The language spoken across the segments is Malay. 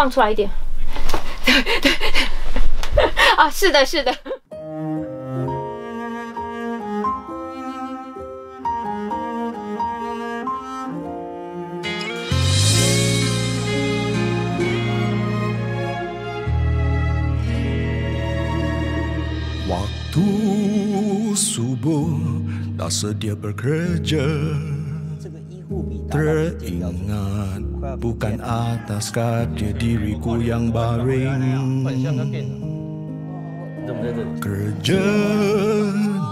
放出来一点。对对啊，是的，是的。Waktu subuh dah sedia bekerja Teringat bukan atas kaki diriku yang baring. Kerja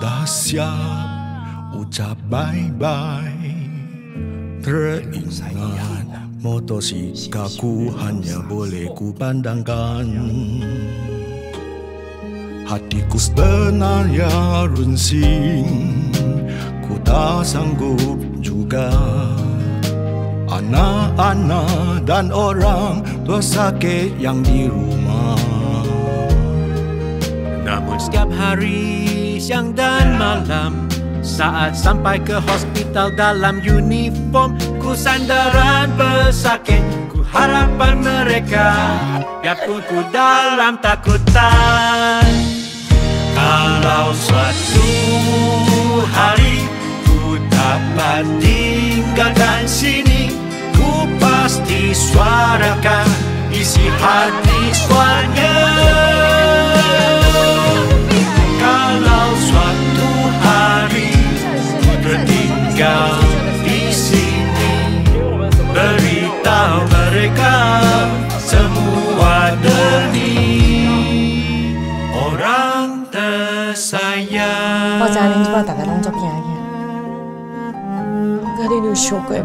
dah siap ucap bye-bye. Teringat motosikkaku hanya boleh ku pandangkan Hatiku sebenarnya runsing Ku tak sanggup juga Anak-anak dan orang tua sakit yang di rumah. Namun setiap hari, siang dan malam Saat sampai ke hospital dalam uniform Ku sandaran pesakit Ku harapan mereka Biarpun ku dalam takutan. Kalau suatu hari ku dapat tinggalkan sini disuarakan isi hati suaranya. Kalau suatu hari ku tertinggal di sini, beritahu mereka semua demi orang tersayang. Pasal ini cuba tak ada orang cakap lagi. ada ini syok ya,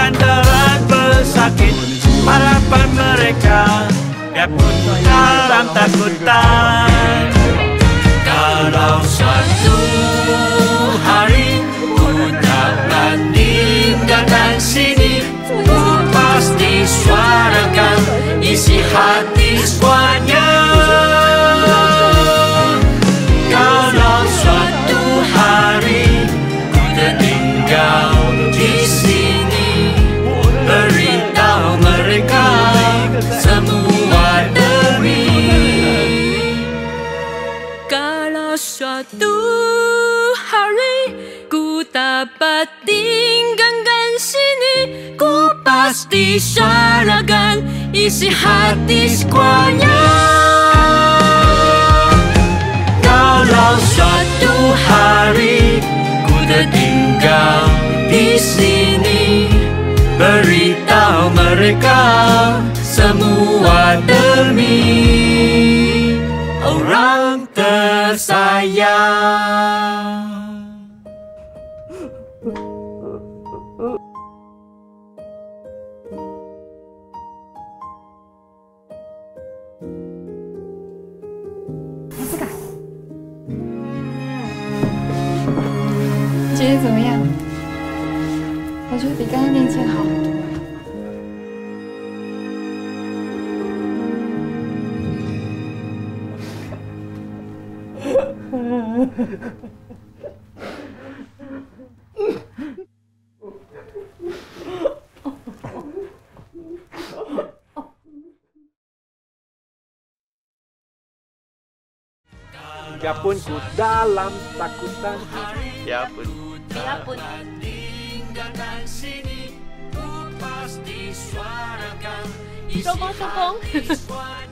Ku sandaran pesakit Harapan mereka. Biarpun ku dalam takutan dapat tinggalkan sini Ku pasti suarakan isi hati semuanya. Kalau suatu hari ku tertinggal di sini Beritahu mereka semua demi orang tersayang 这个。觉得怎么样？我觉得比刚刚那件好很多。Biarpun ku dalam takutan. Biarpun Biarpun tinggalkan sini Ku pasti suarakan. Isi